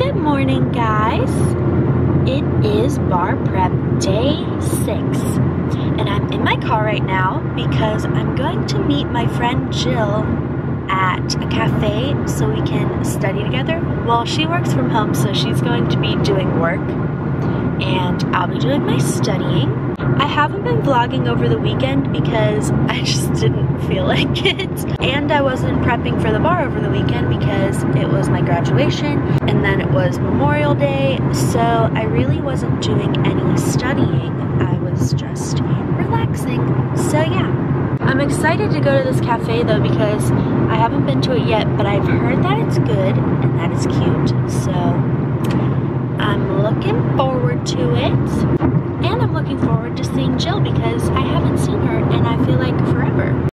Good morning, guys. It is bar prep day six, and I'm in my car right now because I'm going to meet my friend Jill at a cafe so we can study together. Well, she works from home, so she's going to be doing work, and I'll be doing my studying. I haven't been vlogging over the weekend because I just didn't feel like it. And I wasn't prepping for the bar over the weekend because it was my graduation and then it was Memorial Day. So I really wasn't doing any studying. I was just relaxing. So yeah. I'm excited to go to this cafe though because I haven't been to it yet, but I've heard that it's good and that it's cute. So looking forward to it. And I'm looking forward to seeing Jill because I haven't seen her and I feel like forever.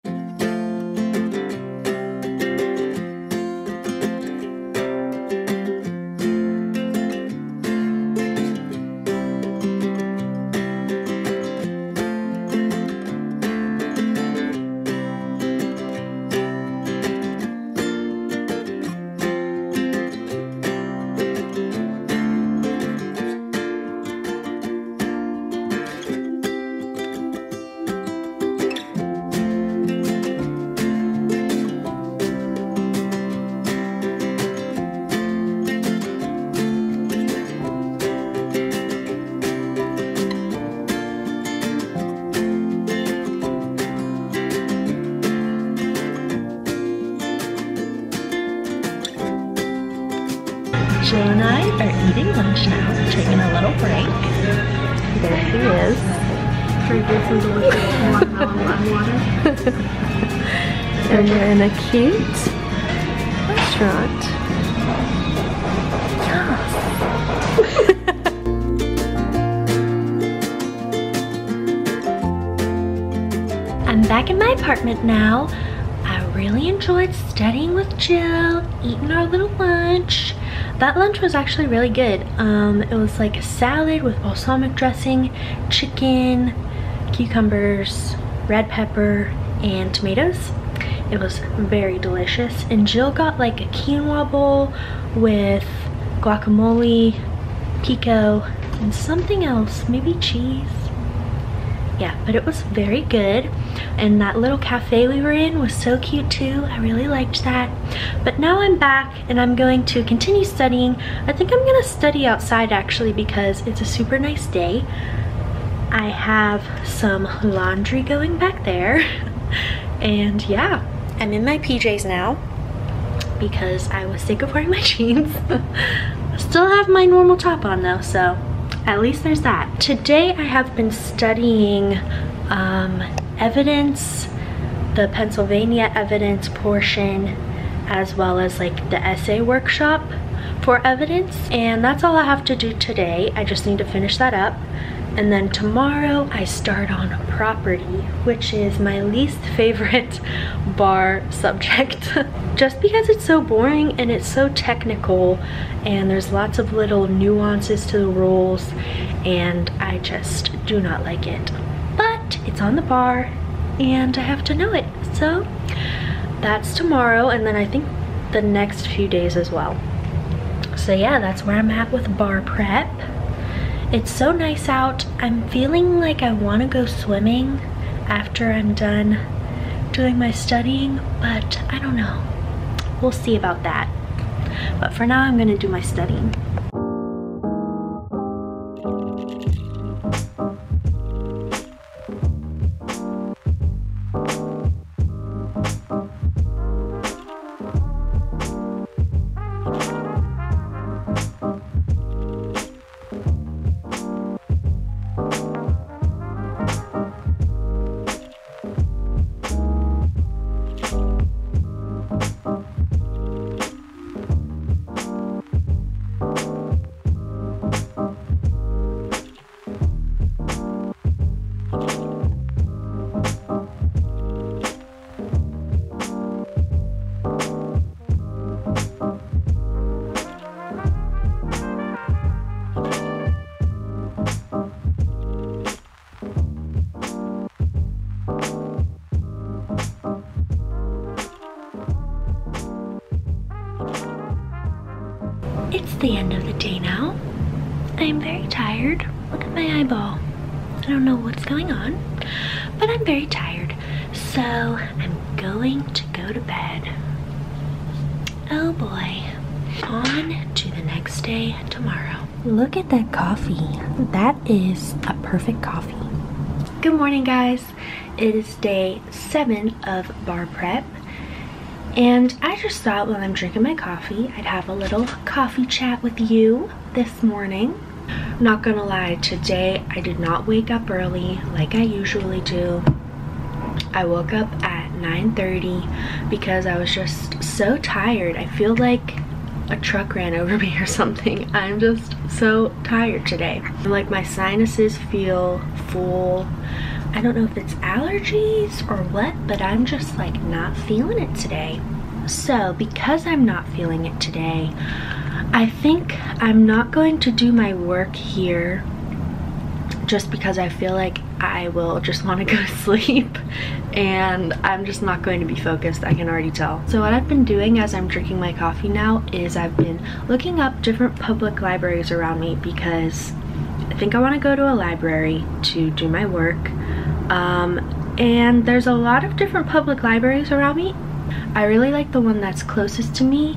Eating lunch now, taking a little break. There she is. Drinking some delicious water. And we're in a cute restaurant. I'm back in my apartment now. I really enjoyed studying with Jill, eating our little lunch. That lunch was actually really good. Um, it was like a salad with balsamic dressing, chicken, cucumbers, red pepper, and tomatoes. It was very delicious. And Jill got like a quinoa bowl with guacamole, pico, and something else, maybe cheese. Yeah, but it was very good. And that little cafe we were in was so cute too. I really liked that. But now I'm back and I'm going to continue studying. I think I'm gonna study outside actually because it's a super nice day. I have some laundry going back there. and yeah, I'm in my PJs now because I was sick of wearing my jeans. Still have my normal top on though, so at least there's that. Today I have been studying um, evidence, the Pennsylvania evidence portion, as well as like the essay workshop for evidence. And that's all I have to do today. I just need to finish that up. And then tomorrow I start on property, which is my least favorite bar subject. Just because it's so boring and it's so technical and there's lots of little nuances to the rules and I just do not like it. But it's on the bar and I have to know it. So that's tomorrow and then I think the next few days as well. So yeah, that's where I'm at with bar prep. It's so nice out. I'm feeling like I want to go swimming after I'm done doing my studying, but I don't know. We'll see about that. But for now, I'm going to do my studying. The end of the day now. I am very tired. Look at my eyeball. I don't know what's going on, but I'm very tired. So I'm going to go to bed. Oh boy. On to the next day tomorrow. Look at that coffee. That is a perfect coffee. Good morning guys. It is day seven of bar prep. And I just thought while I'm drinking my coffee, I'd have a little coffee chat with you this morning. Not gonna lie, today I did not wake up early like I usually do. I woke up at 9.30 because I was just so tired. I feel like a truck ran over me or something. I'm just so tired today. Like my sinuses feel full. I don't know if it's allergies or what, but I'm just like not feeling it today. So because I'm not feeling it today, I think I'm not going to do my work here just because I feel like I will just want to go to sleep and I'm just not going to be focused, I can already tell. So what I've been doing as I'm drinking my coffee now is I've been looking up different public libraries around me because I think I want to go to a library to do my work. Um, and there's a lot of different public libraries around me. I really like the one that's closest to me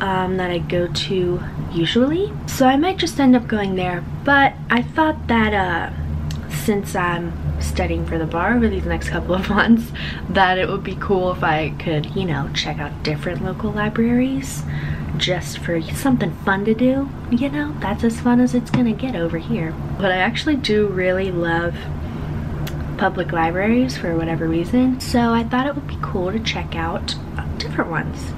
um, that I go to usually. So I might just end up going there. But I thought that uh, since I'm studying for the bar over these next couple of months, that it would be cool if I could, you know, check out different local libraries just for something fun to do. You know, that's as fun as it's gonna get over here. But I actually do really love public libraries for whatever reason. So I thought it would be cool to check out different ones.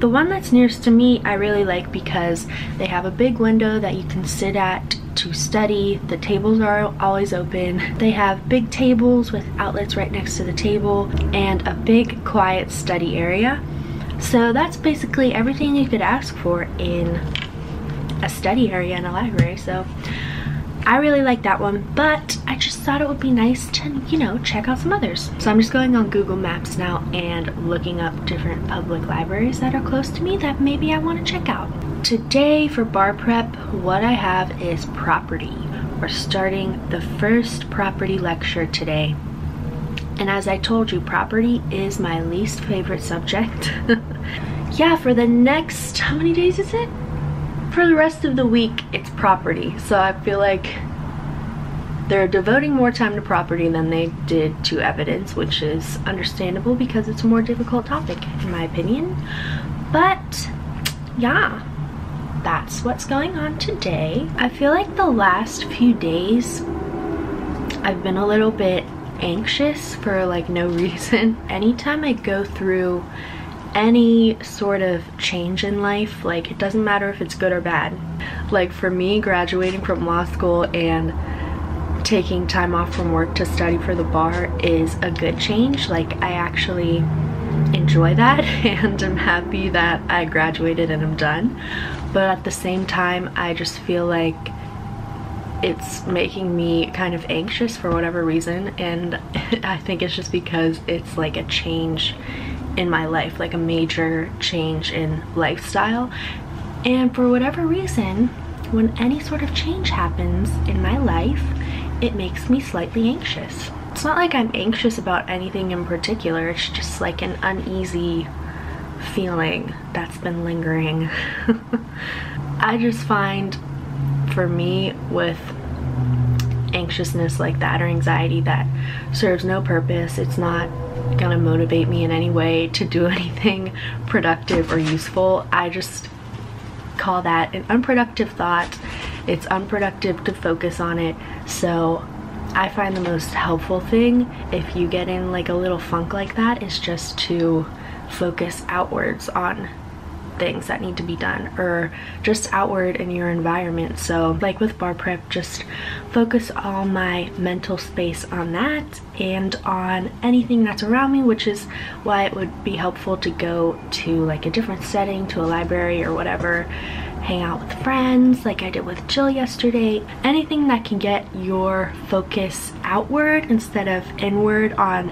The one that's nearest to me I really like because they have a big window that you can sit at to study. The tables are always open. They have big tables with outlets right next to the table and a big quiet study area. So that's basically everything you could ask for in a study area in a library. So I really like that one, but I just thought it would be nice to, you know, check out some others. So I'm just going on Google Maps now and looking up different public libraries that are close to me that maybe I want to check out. Today for bar prep, what I have is property. We're starting the first property lecture today. And as I told you, property is my least favorite subject. yeah, for the next, how many days is it? For the rest of the week it's property. So I feel like they're devoting more time to property than they did to evidence which is understandable because it's a more difficult topic in my opinion. But yeah that's what's going on today. I feel like the last few days I've been a little bit anxious for like no reason. Anytime I go through any sort of change in life like it doesn't matter if it's good or bad. Like for me graduating from law school and taking time off from work to study for the bar is a good change. Like I actually enjoy that and I'm happy that I graduated and I'm done. But at the same time I just feel like it's making me kind of anxious for whatever reason. And I think it's just because it's like a change in my life, like a major change in lifestyle. And for whatever reason, when any sort of change happens in my life, it makes me slightly anxious. It's not like I'm anxious about anything in particular, it's just like an uneasy feeling that's been lingering. I just find for me with anxiousness like that or anxiety that serves no purpose, it's not gonna motivate me in any way to do anything productive or useful. I just call that an unproductive thought. It's unproductive to focus on it. So I find the most helpful thing if you get in like a little funk like that is just to focus outwards on things that need to be done or just outward in your environment so like with bar prep just focus all my mental space on that and on anything that's around me which is why it would be helpful to go to like a different setting to a library or whatever hang out with friends like I did with Jill yesterday. Anything that can get your focus outward instead of inward on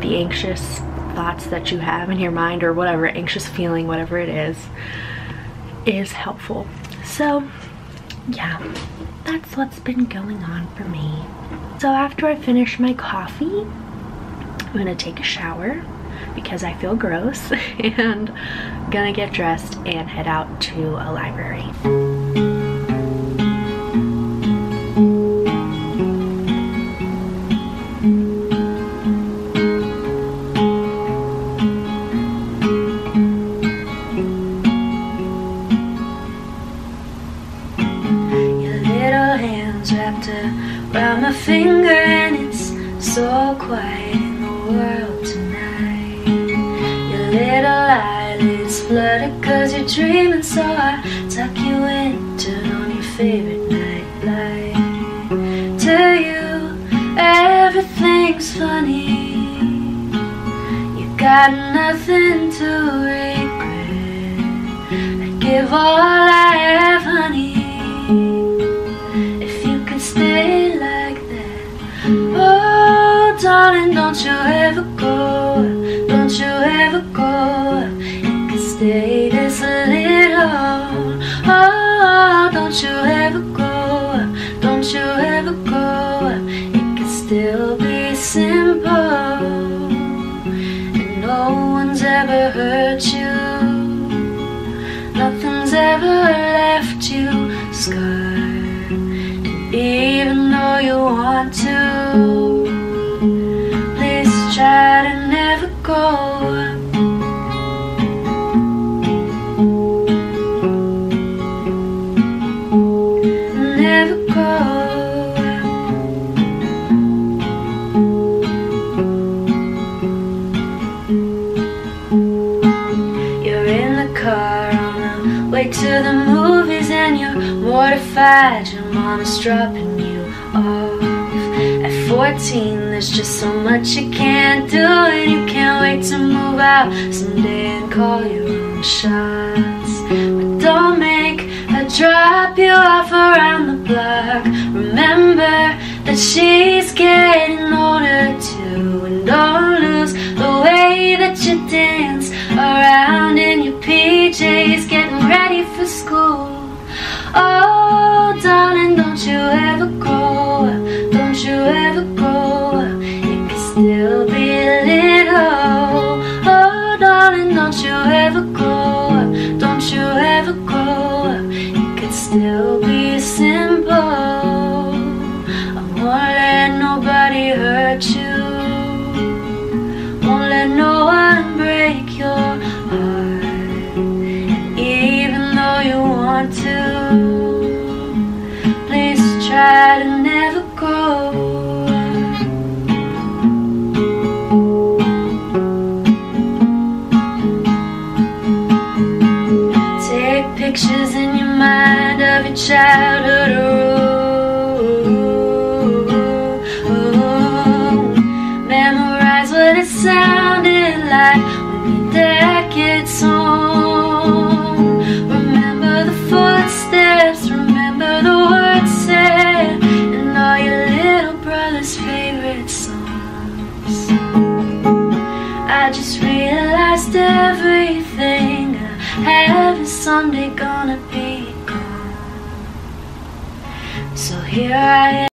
the anxious thoughts that you have in your mind or whatever anxious feeling whatever it is is helpful So yeah, that's what's been going on for me. So after I finish my coffee, I'm gonna take a shower because I feel gross and gonna get dressed and head out to a library. Finger and it's so quiet in the world tonight. Your little eyelids flutter cause you're dreaming so I tuck you in, turn on your favorite nightlight. To you, everything's funny. You got nothing to regret. I'd give all I have, honey. Don't you ever go. Don't you ever go. Stay someday and call your own shots. But don't make her drop you off around the block. Remember that she's getting older too, and don't lose the way that you dance around in your PJs, getting ready for school. Oh, darling, don't you ever just realized everything I have is someday gonna be gone. So here I am.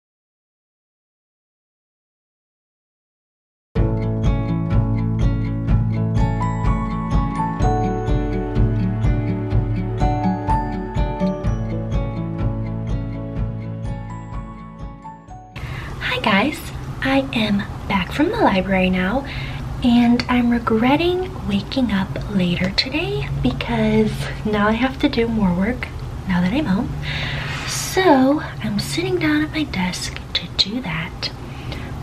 Hi guys, I am back from the library now and I'm regretting waking up later today because now I have to do more work now that I'm home. So I'm sitting down at my desk to do that.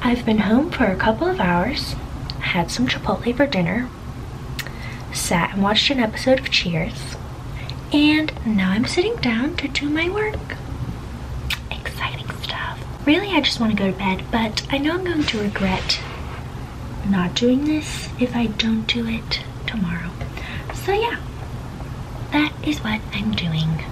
I've been home for a couple of hours, had some Chipotle for dinner, sat and watched an episode of Cheers, and now I'm sitting down to do my work. Exciting stuff. Really, I just want to go to bed, but I know I'm going to regret not doing this if I don't do it tomorrow. So yeah, that is what I'm doing